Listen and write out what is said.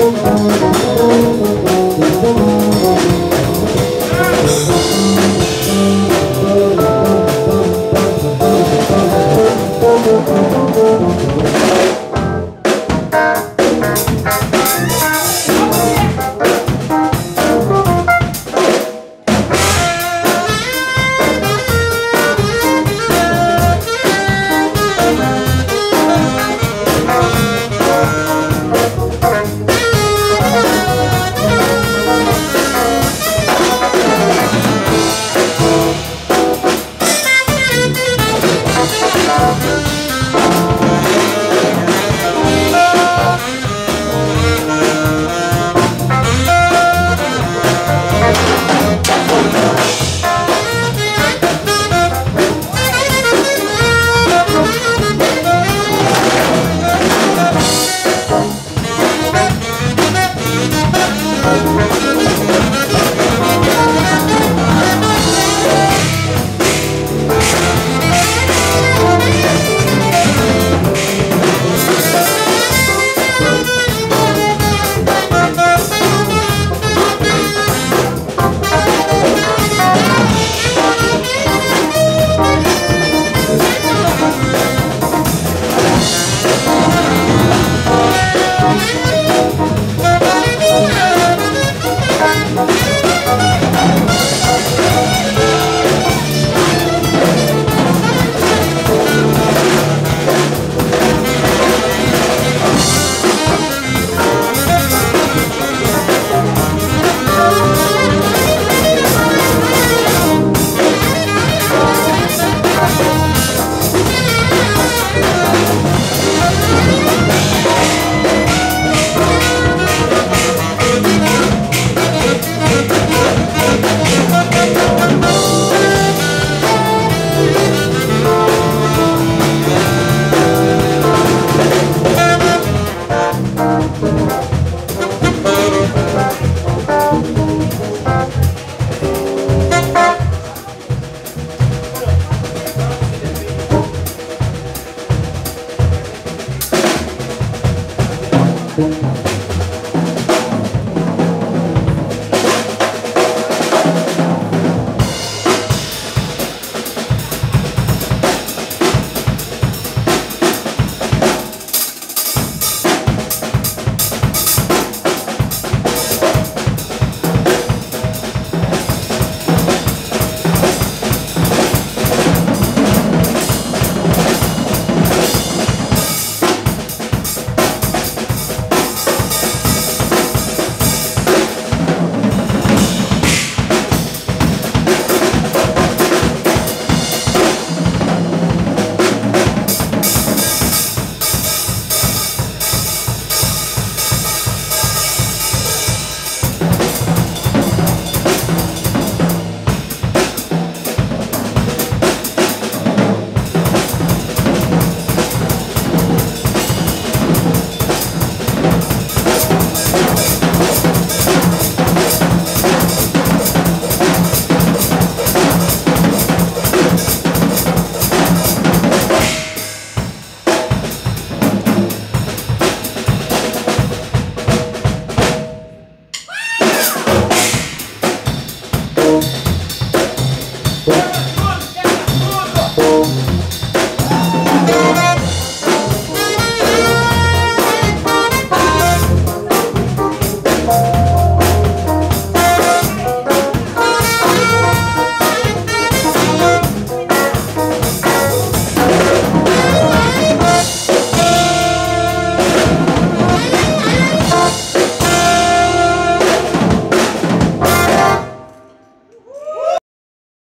oh